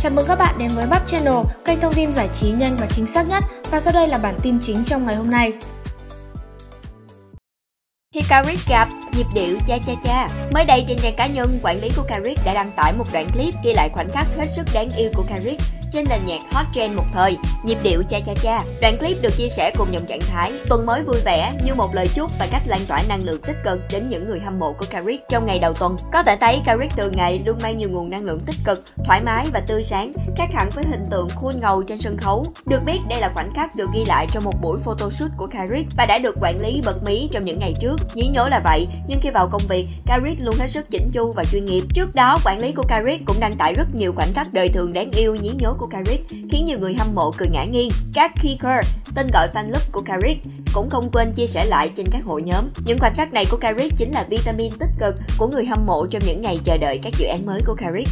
Chào mừng các bạn đến với Bắp Channel, kênh thông tin giải trí nhanh và chính xác nhất. Và sau đây là bản tin chính trong ngày hôm nay. Thì Carrick gặp nhịp điệu cha cha cha. Mới đây trên trang cá nhân, quản lý của Carrick đã đăng tải một đoạn clip ghi lại khoảnh khắc hết sức đáng yêu của Carrick trên nền nhạc hot trend một thời, nhịp điệu cha cha cha. Đoạn clip được chia sẻ cùng dòng trạng thái tuần mới vui vẻ như một lời chúc và cách lan tỏa năng lượng tích cực đến những người hâm mộ của Carrick trong ngày đầu tuần. Có thể thấy Carrick từ ngày luôn mang nhiều nguồn năng lượng tích cực, thoải mái và tươi sáng, khác hẳn với hình tượng khuôn ngầu trên sân khấu. Được biết đây là khoảnh khắc được ghi lại trong một buổi photoshoot của Carrick và đã được quản lý bật mí trong những ngày trước. Nhí nhố là vậy, nhưng khi vào công việc, Carrick luôn hết sức chỉnh chu và chuyên nghiệp. Trước đó, quản lý của Carrick cũng đăng tải rất nhiều khoảnh khắc đời thường đáng yêu nhí nhố của Carrick, khiến nhiều người hâm mộ cười ngã nghiêng. Các Kicker, tên gọi fan club của Carrick, cũng không quên chia sẻ lại trên các hội nhóm. Những khoảnh khắc này của Carrick chính là vitamin tích cực của người hâm mộ trong những ngày chờ đợi các dự án mới của Carrick.